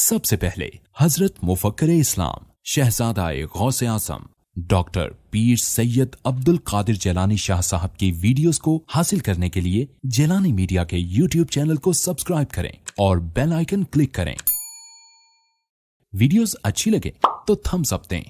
سب سے پہلے حضرت مفکر اسلام شہزادہ غوث اعظم ڈاکٹر پیر سید عبد القادر جیلانی شاہ صاحب کی ویڈیوز کو حاصل کرنے کے لیے جیلانی میڈیا کے یوٹیوب چینل کو سبسکرائب کریں اور بیل آئکن کلک کریں۔ ویڈیوز اچھی لگے تو تھمس اپ دیں۔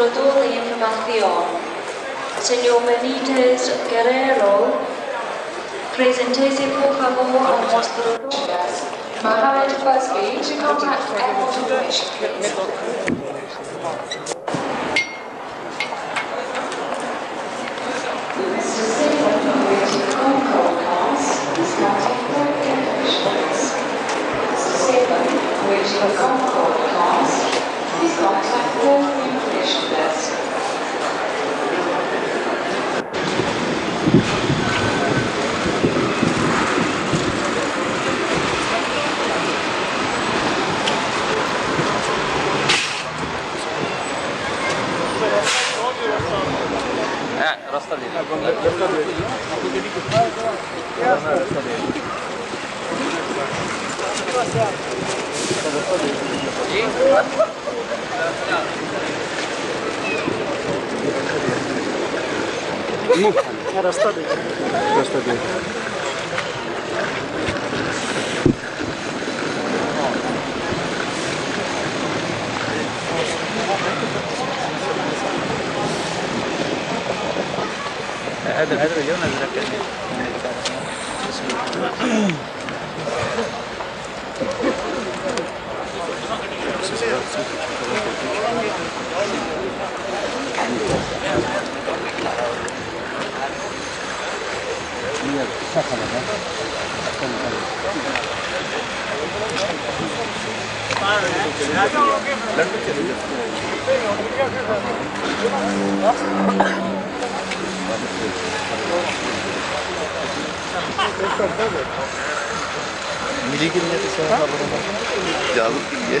Rodolio Información, señor Benítez Guerrero, preséntese por favor a nuestro Rodas. Mohamed Busby to contact airport please. Thank you. Расставили. Ну, расставили. Расставили. 애들 애들 연애를 했겠네. 이제 시작하려나? 아, tabii tabii. Milli gününe de sana haber olmaz. Yazık diye.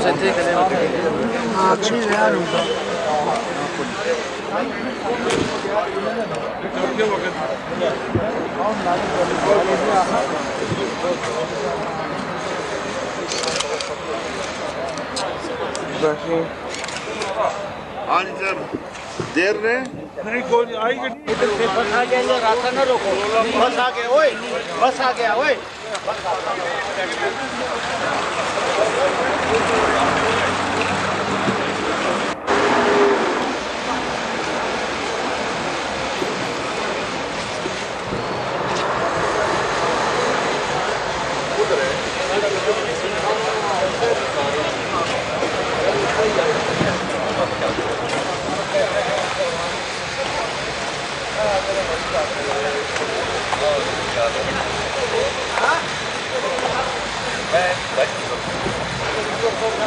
Sentite che devo Ah, ci siamo. Bakayım. Alacağım. جو نظر کرنے اجازت کے لیے بس بس آ رہی ہے بچوں ہاں جی سر دیر رہے الوداع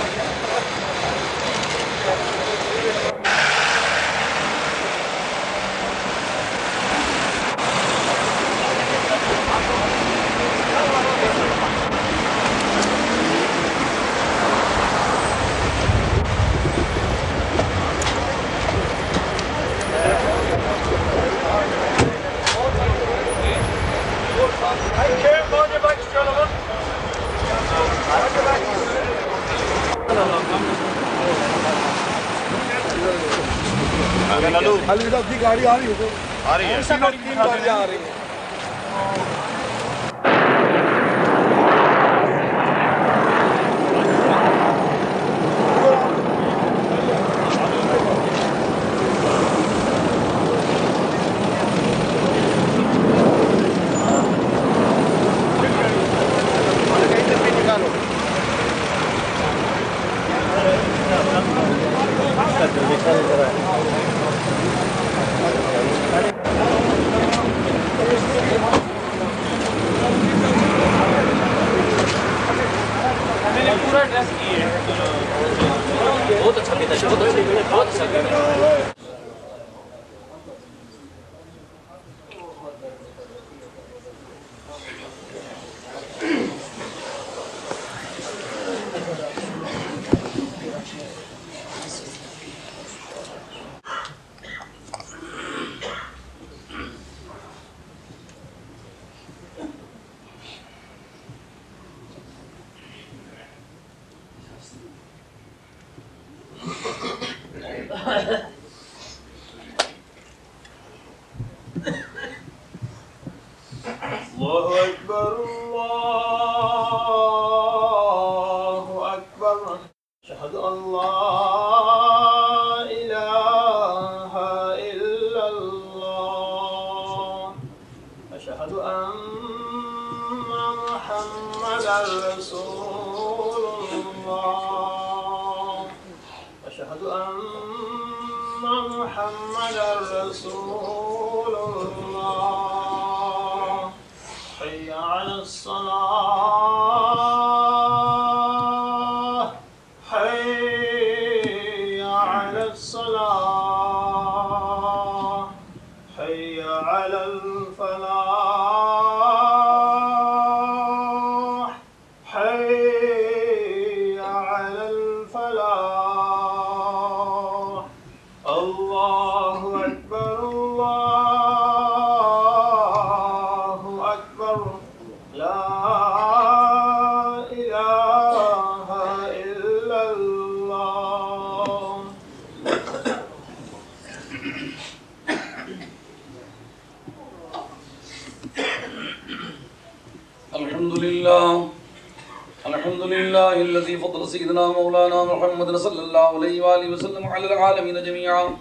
کی گاڑی آ رہی ہے۔ آ رہی ہے۔ تین گاڑیاں آ رہی ہیں مولانا محمد صلى الله عليه وآله وسلم على العالمين جميعا.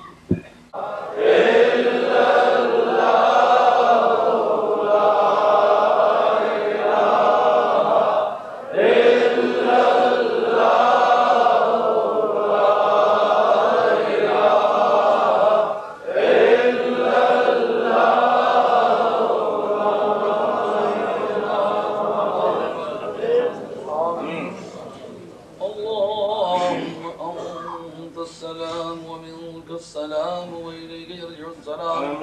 السلام وإليك يرجع السلام.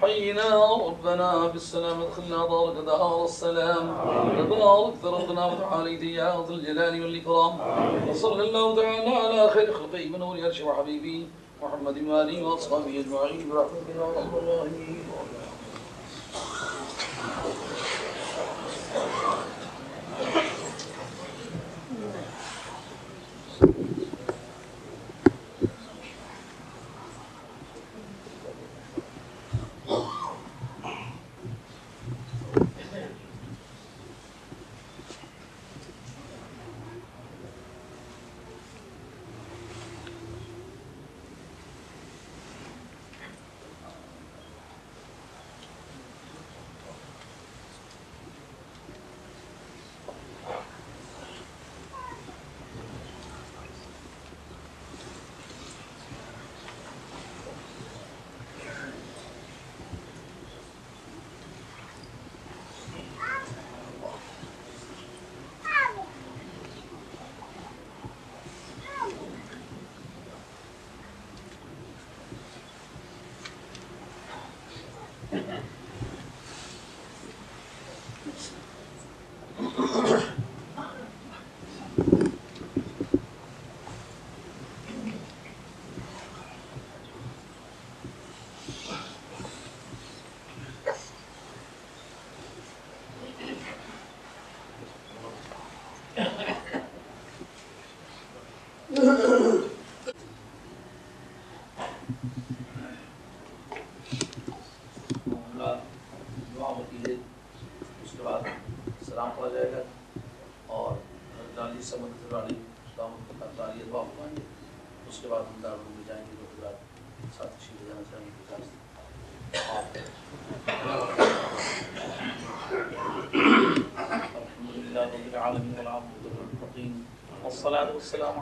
حينا ربنا بالسلام ادخلنا دارك دار السلام. تبارك ربنا وتعاليت يا ذا الجلال والإكرام. وصلى الله تعالى على خير خلقه من نور عرش وحبيبي محمد وآله وأصحابه أجمعين. برحمتك يا رب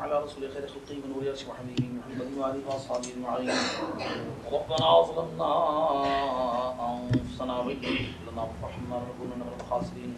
على رسول خير خلقه من نور عرش وحبيبه محمد وآله وأصحابه أجمعين. ربنا ظلمنا أنفسنا وإن لنا فرحمنا لنكونن من الخاسرين.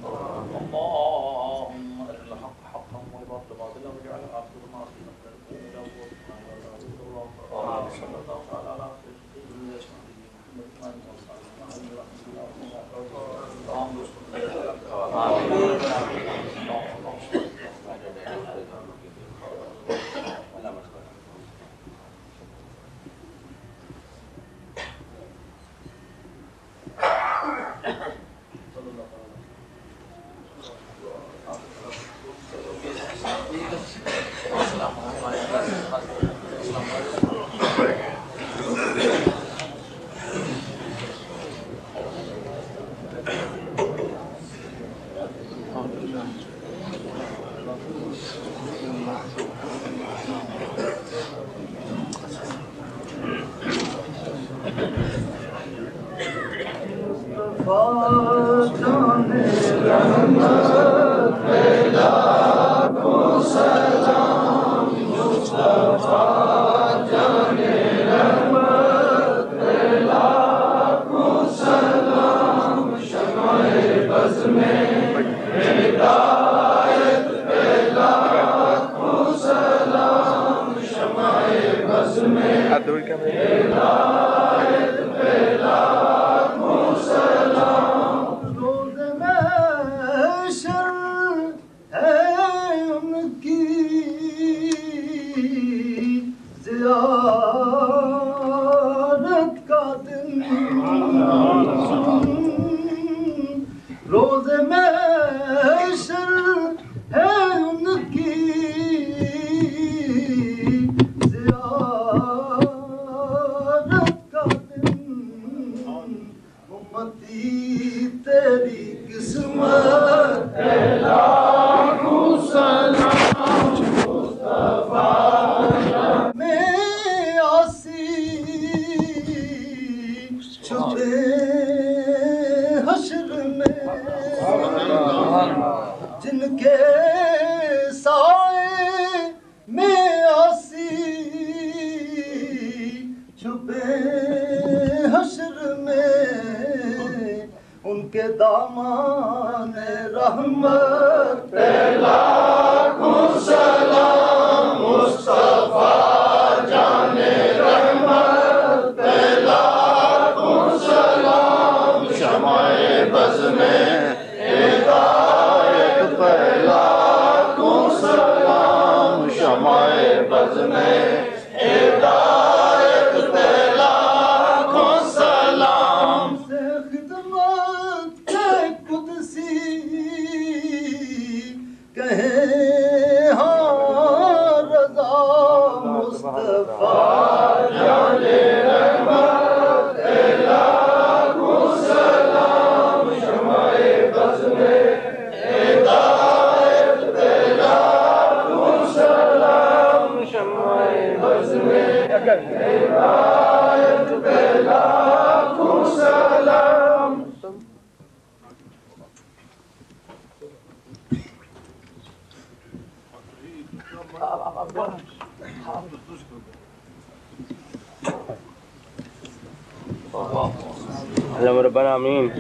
آمين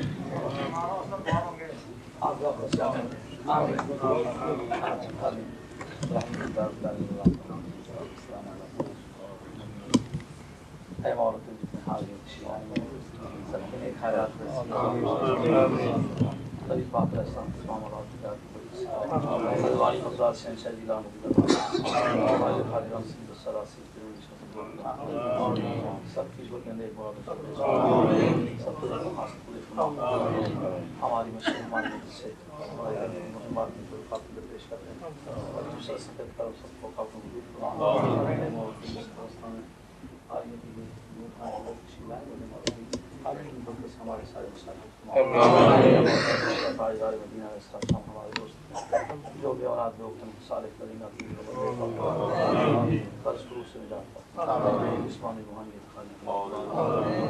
Tabii arkadaşlar Müslümanlar Allah'ın rızası için سے پیش کرتے ہیں جو بھی اولاد لوگ صالح کریں گا اسلامی روحانی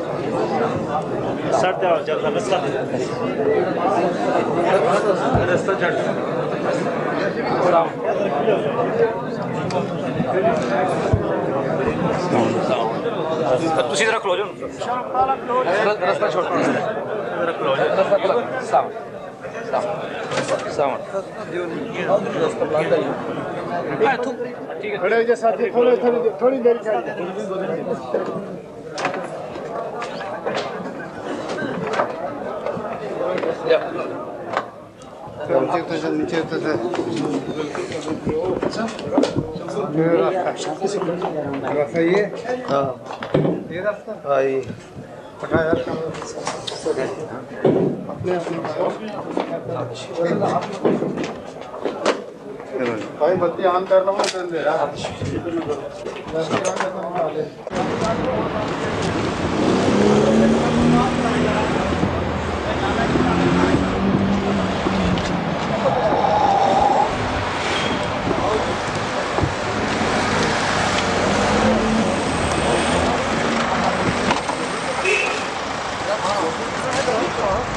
devam canlar. Islak. Tamam. ਤੁਸੀਂ ਇਧਰ ਖਲੋ ਜਾਓ ਰਸਤਾ ਛੋੜ ਇਧਰ ਖਲੋ ਜਾਓ ਰਸਤਾ ਖਲੋ ਸਾਮ ਸਾਮ ਰਸਤਾ ਬਲੰਦ ਹੈ ਠੀਕ ਹੈ ਖੜੇ ਜੇ ਸਾਥੀ ਖੋਲੇ ਥੋੜੀ ਦੇਰ ਕਰ بتی آن کر لوں گا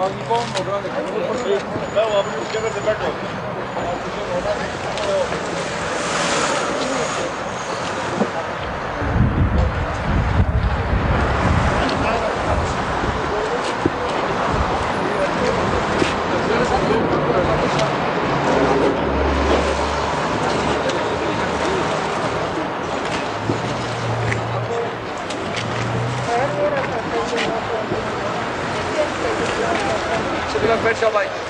واپس اس کے بعد بیٹھے Spieler Fälscherwein.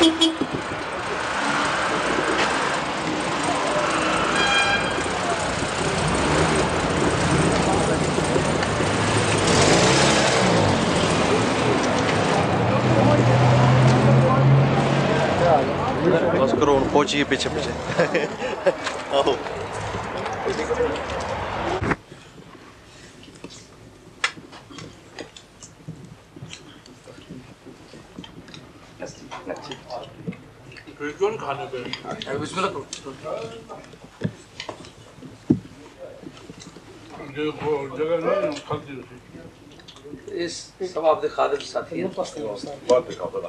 Thank you. Аз кръвно почи и пече пече. Ало. Büyükün kanı böyle. Yani bismillah tuttu. Diyor bu cagana kaldı. İs sabah bir kadir satıyor. Vardı kapıda.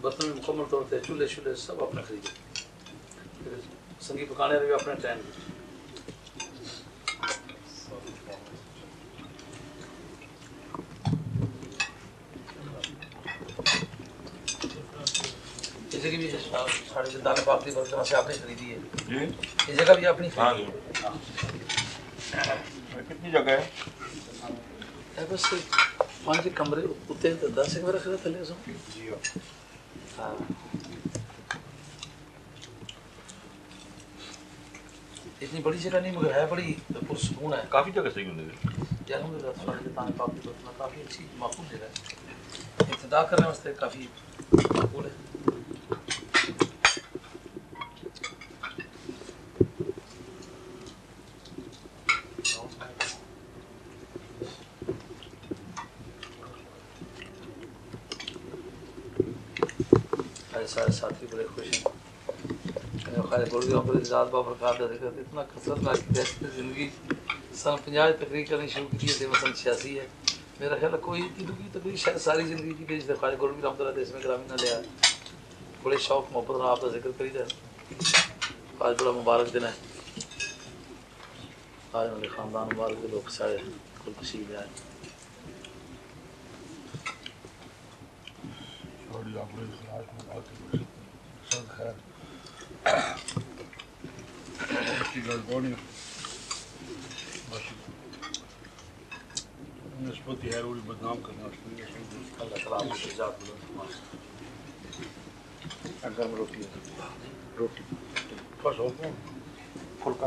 برتن میں مکمل طور پہ چولہے چولہے سب اپنے خریدے سنگی پکانے بھی اپنے ٹائم۔ جگہ بھی ساڑھے زندان پاک سے آپ نے خریدی ہے۔ جی۔ یہ جگہ بھی آپ نے ہاں خریدی جی۔ کتنی جگہ ہے؟ بس پانچ کمرے دس ایک بار خرید تھلے سو اتنی بڑی جگہ نہیں مگر ہے بڑی پرسکون ہے کافی جگہ صحیح دی برتن کافی اچھی معقول جگہ ہے ابتدا کرنے واسطے کافی معقول ہے ہمارے سارے ساتھی بڑے خوش ہیں۔ خالد گولگی ہم پر ذات بابر کہا تھا کہ اتنا کثرت لا کی دہشت زندگی سن پنجاب تقریر کرنی شروع کی تھی مثلا چھیاسی ہے۔ میرا خیال ہے کوئی کی تقریر شاید ساری زندگی کی جس خالد گولگی رحمۃ اللہ اس میں گرامی نہ لیا بڑے شوق، محبت آپ کا ذکر کری جائے آج بڑا مبارک دن ہے۔ آج ہمارے خاندان مبارک کے لوگ سارے کل خوشی آئے۔ نسبت ہے اور بدنام کرنا اللہ تعالیٰ اگر میں روٹی روٹی بس ہو فلکا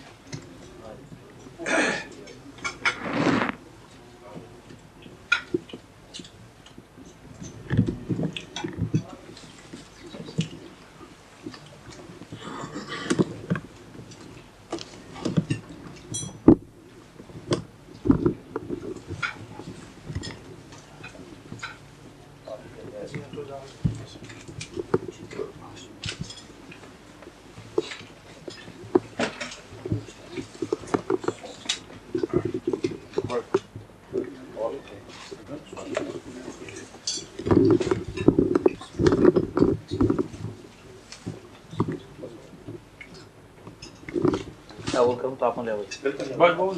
کیا بول کروں تو آپ لے بس بہت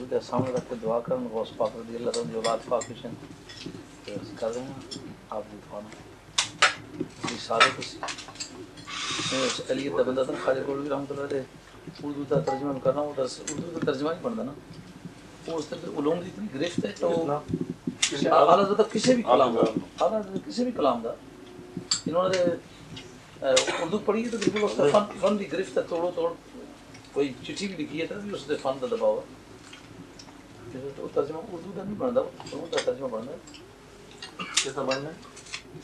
سارے کو موجود ہے، سامنے رکھ کے دعا کریں، غوث پاک رضی اللہ تعالیٰ اولاد پاک کچھ کر رہے ہیں۔ آپ بھی دعانا جی، سارے کسی میں علی تبندہ تھا، خالد گولوی رحمۃ اللہ علیہ، اردو کا ترجمہ میں کر رہا ہوں۔ درس اردو کا ترجمہ نہیں پڑھتا نا۔ وہ اس طرح علوم کی اتنی گرفت ہے تو اعلیٰ حضرت کسی بھی کلام کا اعلیٰ حضرت کسی بھی کلام کا، انہوں نے اردو پڑھی ہے تو بالکل اس کا فن فن کی گرفت ہے۔ توڑو توڑ، کوئی چٹھی بھی لکھی ہے تو اس کے فن کا دباؤ ہے۔ تو ترجمہ اردو کا نہیں بنتا فنون کا ترجمہ بنتا ہے کیسا بننا ہے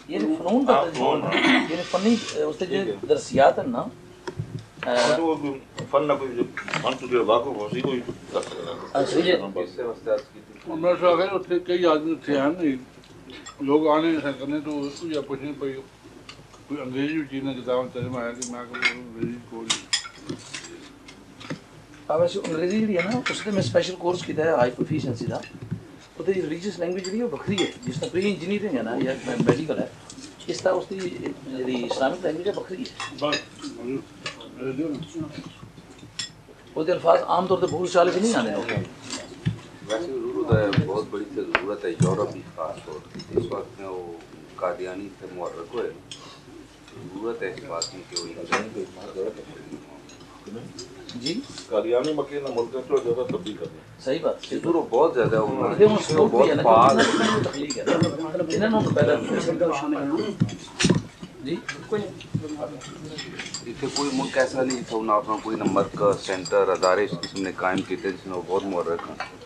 یعنی فنون کا ترجمہ یعنی فنی اس کے جو درسیات ہیں نا فن نہ کوئی فن تو جو واقع ہو سی کوئی میں سے اگر اتنے کئی آدمی تھے ہیں نہیں لوگ آنے کرنے تو یا پوچھنے پہ کوئی انگریزی چیز نے کتاب ترجمہ ہے کہ میں انگریزی کوئی ویسے انگریزی جی ہے نا اس میں اسپیشل کورس کیا ہے ہائی پروفیشنسی کا وہ ریلیجیس لینگویج جی وہ وکری ہے جس طرح پری انجینئرنگ ہے نا یا میڈیکل ہے اس طرح اس کی جی اسلامک لینگویج ہے وکری ہے وہ الفاظ عام طور پہ بھول چال کے نہیں آنے ہوتے ویسے ضرورت ہے بہت بڑی سے ضرورت ہے یورپ کی خاص طور اس وقت میں وہ قادیانی سے محرک ہوئے ضرورت ہے اس بات کی کہ وہ جی؟ زیادہ تبدیل صحیح بات ہے۔ بہت زیادہ بہت انہوں نے جی؟ کوئی ملک ایسا نہیں تھا نہ کوئی نمبر کا سینٹر ادارے اس قسم نے قائم کیے تھے جس نے وہ بہت محرک ہیں۔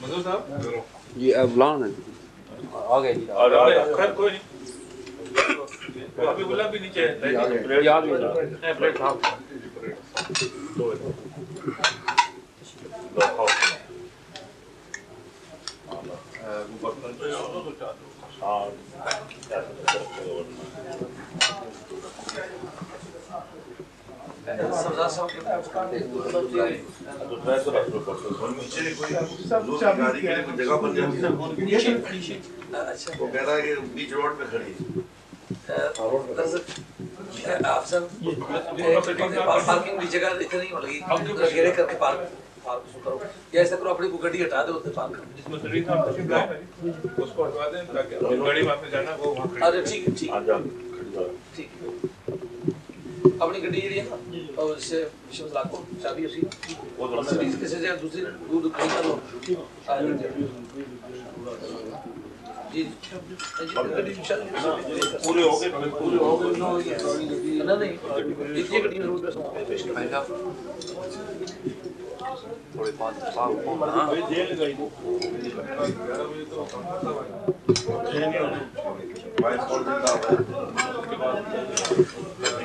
منظور یہ اب ہے آ گئے خیر ایسا کرو اپنی گڈی ہٹا دو ٹھیک ٹھیک اپنی گڈی جڑی ہے نا اس سے مشن لاکھوں چابی اسی مرسیڈیز کسی سے دوسری دور دکھائی کر لو جی پورے ہو گئے پورے ہو گئے۔ نہ نہیں جتنی گڈی ضرورت ہے سب پیش کریں تھوڑے بات صاحب ہاں جیل گئی تو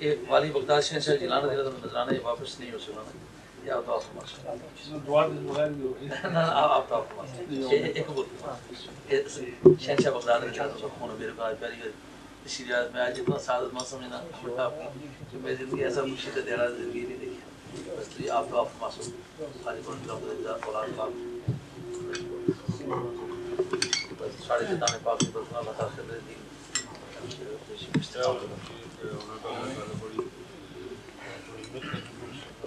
یہ والی بغداد جیلان رضی اللہ عنہ نظرانہ یہ واپس نہیں ہو سکا نا۔ یہ آپ دعا فرما دعا بغیر نا آپ دعا فرما ایک بول یہ شہنشاہ بغداد رضی اللہ عنہ خون میرے پاس پیاری ہے۔ اسی ریاض میں آج اتنا سعادت نہ سمجھنا کہ میں زندگی ایسا خوشی سے دیرا زندگی نہیں دیکھی۔ بس تو آپ دعا فرما سکتے خالی رب رضا اولاد پاک ساڑھے ستانے پاک کی بس اللہ تعالیٰ خدر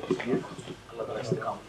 دین اللہ تعالیٰ استقام فرما گر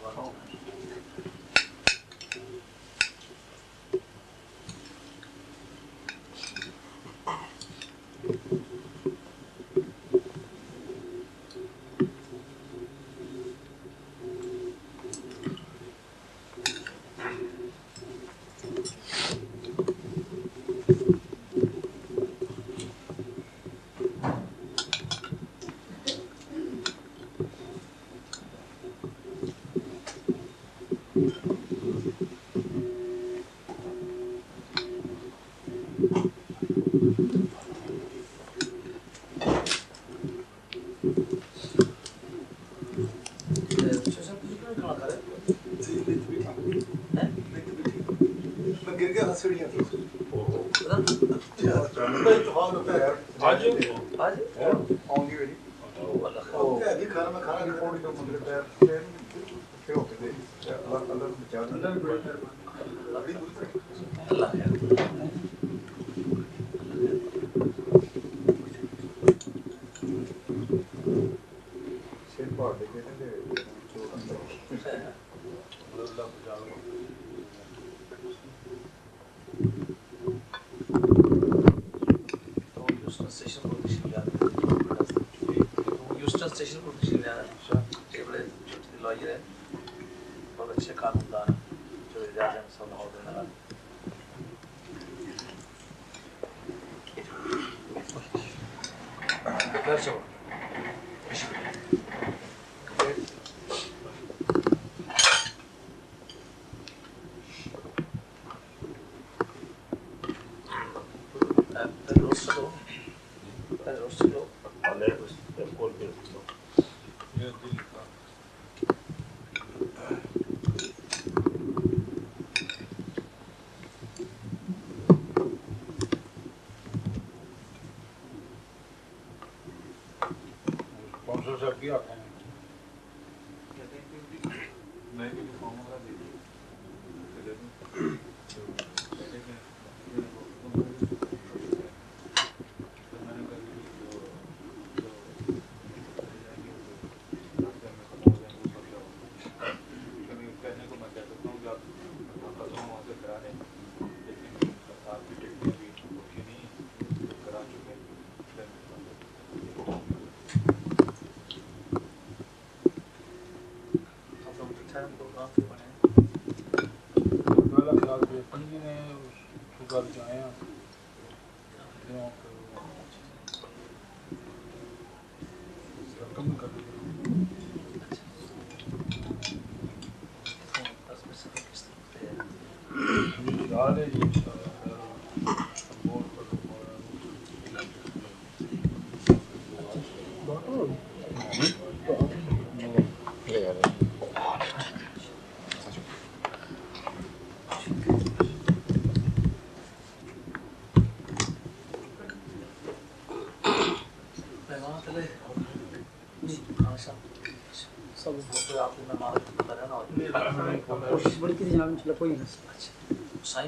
کوئی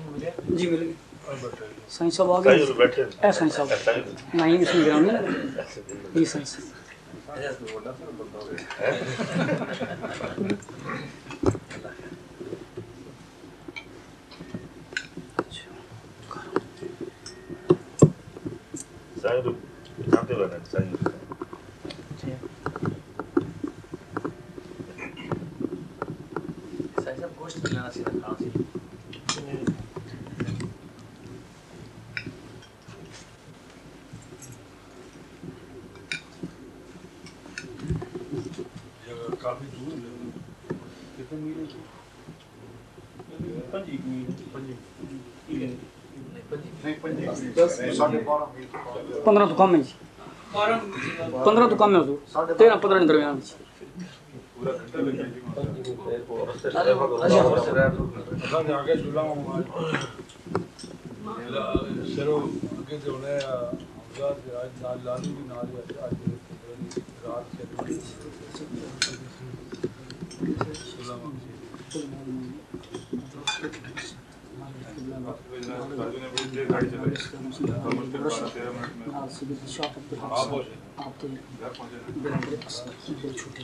ملے؟ جی مل گئی سائن صاحب آ گئے اے سائن صاحب۔ نہیں اس میں۔ میں جی سائن صاحب۔ cabe duro mesmo. Porque tem muito. Pode ir, pode ir. Pandra do Comens. آپ کو چھوٹے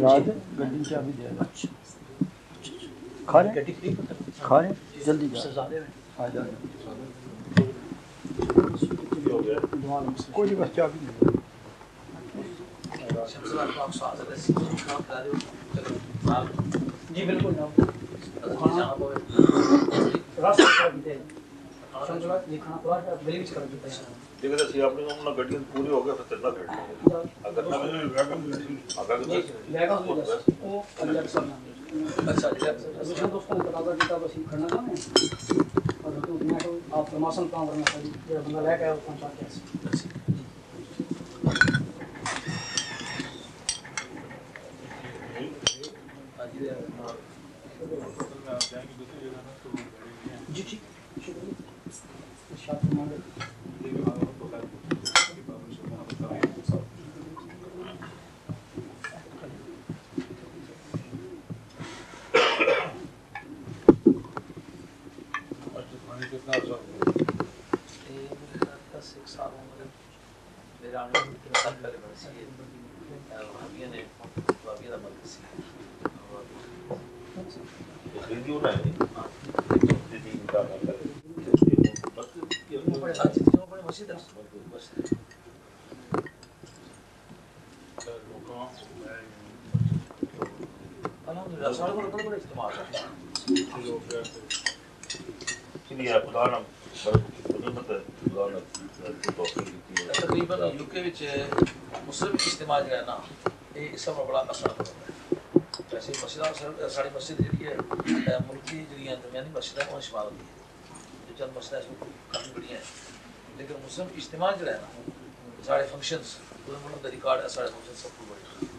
بعد لندن ایک ویسے تو سچ لندن دیکھ رہی ہے جی وہ اچھا دوستوں نے تنازع کیا بس یہ کھڑا نہ میں اور تو میں تو اپ پرماشن کام کرنا تھا جو بندہ لے کے پہنچا کے اچھا سب بڑا مسئلہ ہوتا ہے ویسے مسئلہ ساری مسجد جی ہے ملکی جی درمیانی مسجد ہے وہ شمار ہوتی ہے جو چند مسئلہ اس کافی بڑی ہیں لیکن مسلم اجتماع جو ہے نا سارے فنکشنس پورے ملک کا ریکارڈ ہے سارے فنکشن سب کو بڑے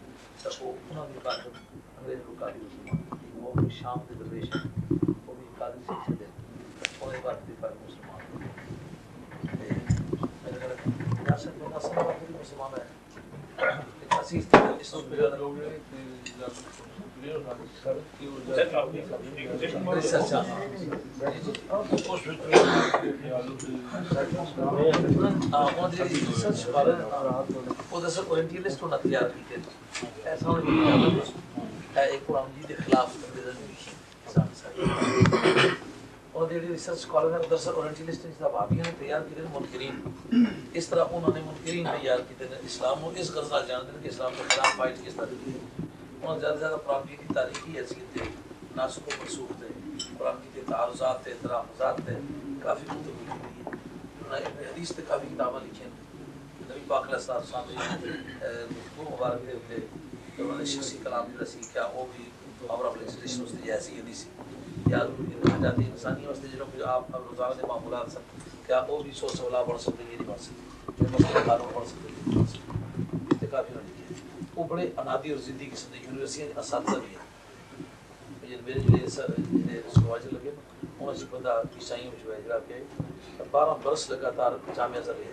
ਜਿਹੜਾ ਦੀ ਪਤਾ ਹੁੰਦਾ ਸਿਲਸਿਲਾ ਸ਼ਾਗਿਰਦ ਸਭ ਖਾਸ ਤੌਰ ਤੇ ਤਾਂ ਉਹ ਉਹਨਾਂ ਦੀ ਬਾਤ ਅੰਗਰੇਜ਼ ਲੋਕ ਕਾਦੀ ਮੁਸਲਮਾਨ ਉਹ ਵੀ ਸ਼ਾਮ ਦੇ ਦਰਵੇਸ਼ ਹੈ, ਉਹ ਵੀ ਕਾਦੀ ਸਿੱਖ ਦੇ ਉਹਦੇ ਬਾਤ ਦੀ ਪਰ ਮੁਸਲਮਾਨ ਤੇ ਮੇਰੇ ਕੋਲ ਵਿਰਾਸਤ ਦਾ ਨਸਲ ਦਾ ਵੀ ਮੁਸਲਮਾਨ ਹੈ ਲੇਕਿਨ ਅਸੀਂ ਇਸ ਤਰ੍ਹਾਂ ਇਸ ਨੂੰ ਬਿਗੜ ਲੋਗ ਉਹਦਾ اس طرح نے منکرین تیار کیے اسلام کو اس غرض جانتے ہیں کہ اسلام کے خلاف فائٹ کس طرح کی انہوں زیادہ زیادہ قرآن کی تاریخی حیثیت ہے ناسک و منسوخ تھے، قرآن کے تعارضات تھے اعتراضات تھے، کافی گفتگو کی گئی حدیث تھے کافی کتابیں لکھی ہیں۔ نبی پاک علیہ السلام صاحب گفتگو مبارک دے ہوتے انہوں نے شخصی کلام جڑا سی کیا وہ بھی اور اپنے سلیشن اس لیے ایسی نہیں سی یا جاتی انسانی واسطے جنہوں کو آپ اب روزانہ کے معمولات سب کیا وہ بھی سو سولہ بڑھ سکتے یہ نہیں بڑھ سکتے مسئلہ قانون بڑھ سکتے یہ کافی ہونے کی وہ بڑے انادی اور ضدی قسم کے یونیورسٹیاں اساتذہ بھی ہیں۔ میرے جڑے جڑے سواج لگے انہوں سے بندہ عیسائیوں میں جو ہے، جڑا کہ بارہ برس لگاتار جامعہ سے رہے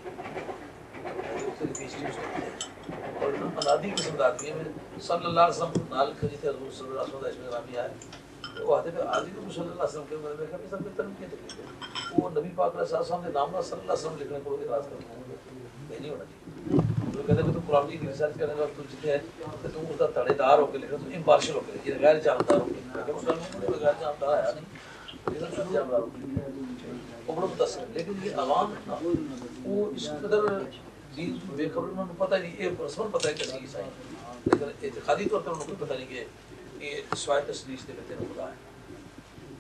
اور انادی قسم کا آدمی ہے میں صلی اللہ علیہ وسلم نال کھڑی تھے حضور صلی اللہ علیہ وسلم اس میں رامی آئے وہ آتے تھے آدھی تو صلی اللہ علیہ وسلم کے بارے میں کہا کہ سب بہتر کیا تکلیف ہے وہ نبی پاک علیہ السلام نے نام صلی اللہ علیہ وسلم لکھنے کو اعتراض کرتے ہیں نہیں ہونا چاہیے۔ وہ کہتے ہیں کہ تو قرآن کی ریسرچ کرنے کا تو جتنے ہے کہ تم اس کا تڑے دار ہو کے لکھنا تو امپارشل ہو کے لکھنا غیر جانبدار ہو کے لکھنا کہ مسلمان میں غیر جانبدار آیا نہیں لیکن وہ بڑا متاثر لیکن یہ عوام وہ اس قدر دین بے خبر انہوں نے پتہ نہیں، یہ رسمن پتہ ہے کہ صحیح صحیح۔ لیکن اعتقادی طور پر انہوں کو پتہ نہیں کہ یہ سوائے تسلیس دے کہتے ہیں خدا ہے۔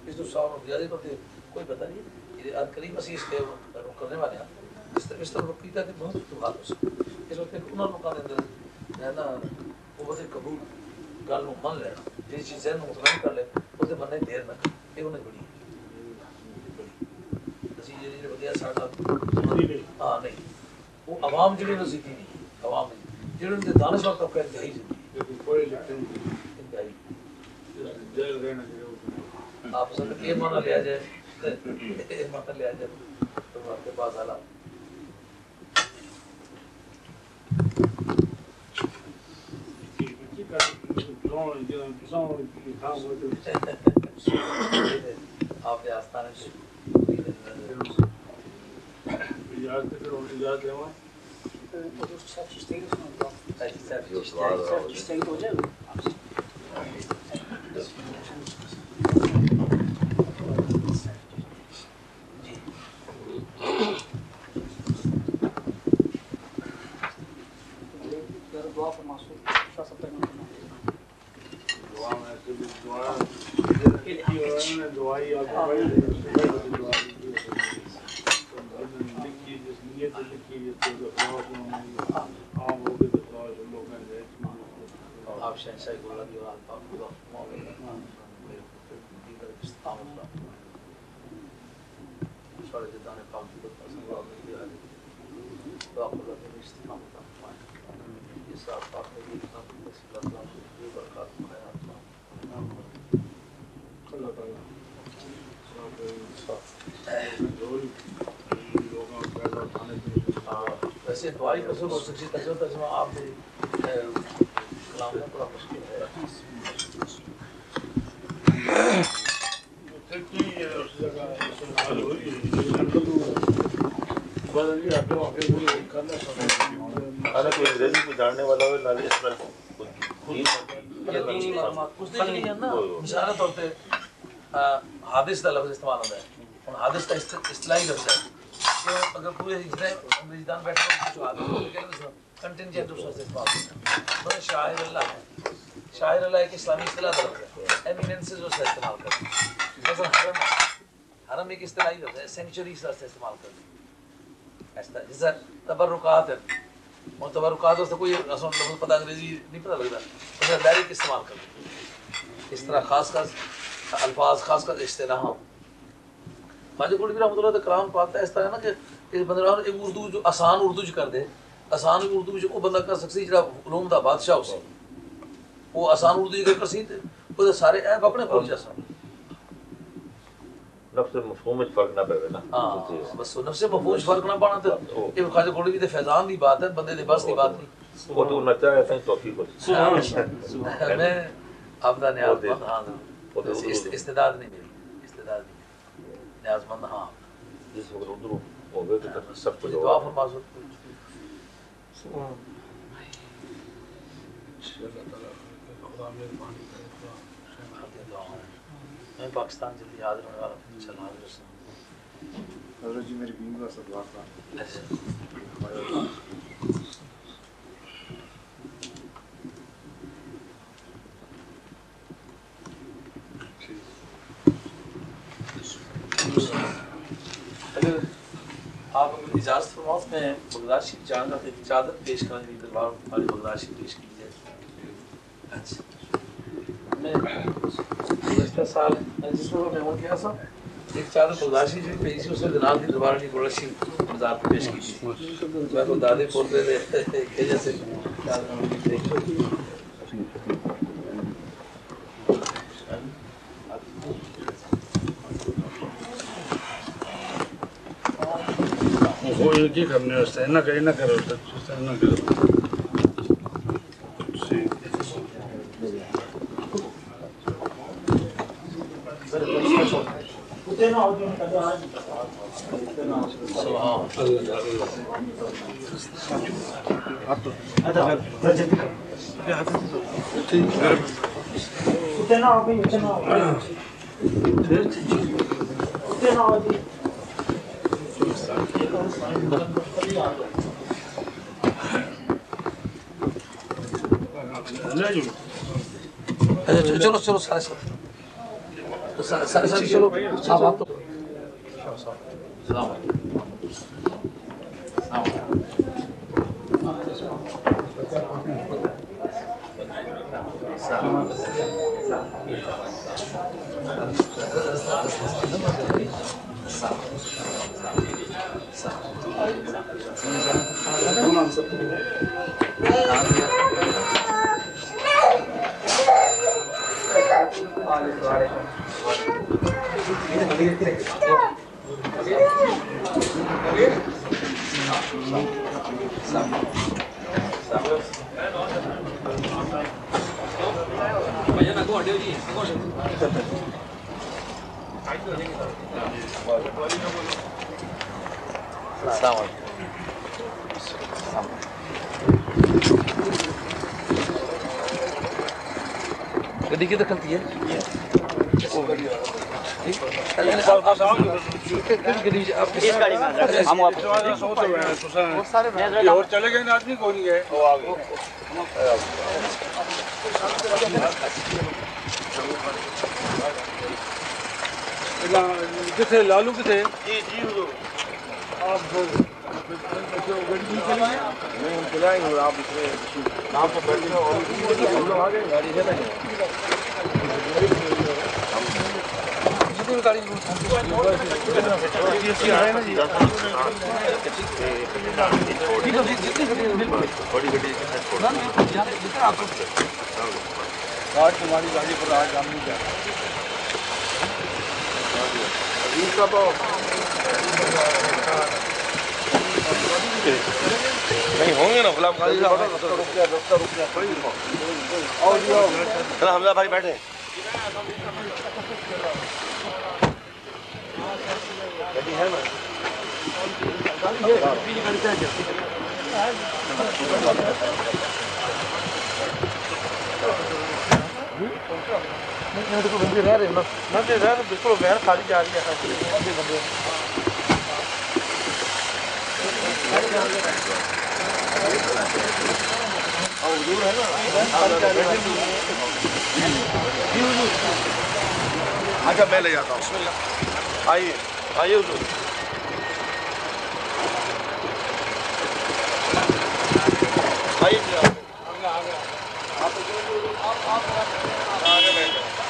اس تو سوال زیادہ پتہ کوئی پتہ نہیں یہ قریب اسی اس کے کرنے والے ہیں۔ اس طرح اس طرح وقت کہ بہت فتوحات ہو سکتے اس وقت ایک انہوں نے کہا اندر ہے نا قوت قبول گل نو من لینا جس چیز ذہن مطمئن کر لے اس مننے دیر نہ یہ انہیں بڑی اسی جڑی ودیا ساڈا ہاں نہیں وہ عوام جڑی نو زیدی نہیں عوام جڑے ان دے دانش وقت کا انتہائی زندگی کوئی لکھن انتہائی جیل رہنا چاہیے آپ سب یہ مانا لیا جائے یہ مانا لیا جائے تو آپ کے پاس حالات آپ کے آستانے سے دعا فرما سو شاہ صاحب تک دعائی آپ کو بڑی دعا لکھی جس نیت سے لکھی جس کو اخلاص عام ہو کے اخلاص لوگ ہیں آپ شہنشاہی گولا دی اور آپ کو مومن میرے دیگر استقامت اللہ سارے جدان کام کی تو پسند اللہ نے دیا ہے دعا کو اللہ نے استقامت فرمائے اس آپ پاک نے بھی کام کی بس اللہ کی برکات خیرات اللہ تعالیٰ ویسے دعائی قسم ہو سکتی تجربہ تجربہ آپ نے کلام میں بڑا مشکل ہے جاننے والا ہو نہ اس میں یقینی معلومات اس نے جڑی ہے۔ نا مثال طور پہ حادث کا لفظ استعمال ہوتا ہے۔ حادث کا اصطلاحی لفظ ہے۔ اگر پورے جتنے انگریزی بیٹھے ہیں جو حادث کو کہتے ہیں کنٹینجنٹ اس سے استعمال ہوتا شاعر اللہ ہے شاعر اللہ ایک اسلامی اصطلاح کا ہے۔ ایمیننسز اس کا استعمال کرتے ہیں۔ مثلا حرم حرم ایک اصطلاحی لفظ ہے سینچوری سے استعمال کرتے ہیں۔ ایسا جیسا تبرکات ہے۔ اور تبرکات اس سے کوئی اصل لفظ پتہ انگریزی نہیں پتہ لگتا۔ اسے ڈائریکٹ استعمال کرتے ہیں۔ اس طرح خاص خاص الفاظ، خاص خاص اصطلاح خواجہ کوڑی بھی رحمۃ اللہ کلام پاک ہے اس طرح نا کہ اس بندے ایک اردو جو آسان اردو جو کر دے آسان اردو جو وہ بندہ کر سکسی جڑا علوم دا بادشاہ ہو سی وہ آسان اردو جو کر سی وہ سارے ایپ اپنے کھول جا سن نفس مفہوم وچ فرق نہ پے نا۔ ہاں بس نفس مفہوم فرق نہ پانا تے یہ خواجہ بھی تے فیضان دی بات ہے بندے دے بس دی بات نہیں۔ وہ تو نچا ہے تیں توفیق ہو۔ میں آپ دا نیاز مند ہاں استعداد نہیں نہیں نیاز مند ہاں جس وقت ادھر ہو گئے تو سب کچھ دعا فرما سو اللہ تعالیٰ خدا مہربانی کرے میں پاکستان جلدی حاضر ہونے والا ہوں انشاءاللہ حاضر حضرت جی میری بیوی کا سب دعا آپ اگر اجازت فرماؤ میں بغداد شریف تو ایک چادر پیش کرنے کے لیے دربار والے بغداد شریف پیش کی جائے اچھا میں گزشتہ سال جس میں میں گیا تھا ایک چادر بغداد شریف پیش تھی اس میں جناب کی دربار والی بغداد شریف مزار پہ پیش کی تھی میں تو دادے پوتے تھے کہ جیسے چادر وہ یہ کی کرنے واسطے نہ کرے نہ کرو نہ کرو اچھا چلو چلو سارے سارے سارے سارے چلو آپ آپ تو السلام علیکم السلام علیکم السلام علیکم۔ گڈی کدھر کھلتی ہے؟ اور چلے گئے نا آدمی کو نہیں گئے وہ آگے کتنے لالو کتنے جی جی آپ گاڑی چلے گئے نہیں ہم چلائیں گے آپ نام پر بیٹھے ہم لوگ آ گئے گاڑی سے آج تمہاری گاڑی پر آج ہم نہیں جائیں نہیں ہوں گے نا غلام قادری صاحب چلو حمزہ بھائی بیٹھے Thank you. بندے رہ رہے نا بالکل وین خالی جا رہی ہے اچھا میں لے جاتا ہوں آئیے آئیے حضور آئیے جی آگے بیٹھے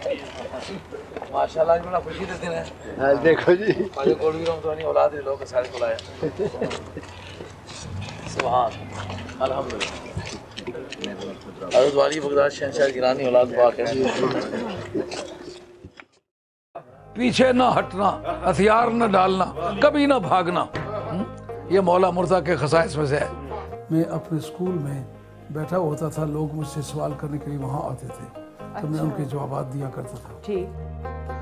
Thank you. بڑا خوشی دن ہے۔ ہاں، دیکھو جی۔ بھی رحمت اولاد لوگ سارے سبحان حضرت والی بغداد شہنشاہ گرانی اولاد پیچھے نہ ہٹنا ہتھیار نہ ڈالنا کبھی نہ بھاگنا۔ یہ مولا مرزا کے خصائص میں سے ہے۔ میں اپنے اسکول میں بیٹھا ہوتا تھا لوگ مجھ سے سوال کرنے کے لیے وہاں آتے تھے۔ تو میں ان کے جوابات دیا کرتا تھا۔ thank you